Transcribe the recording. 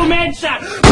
Boom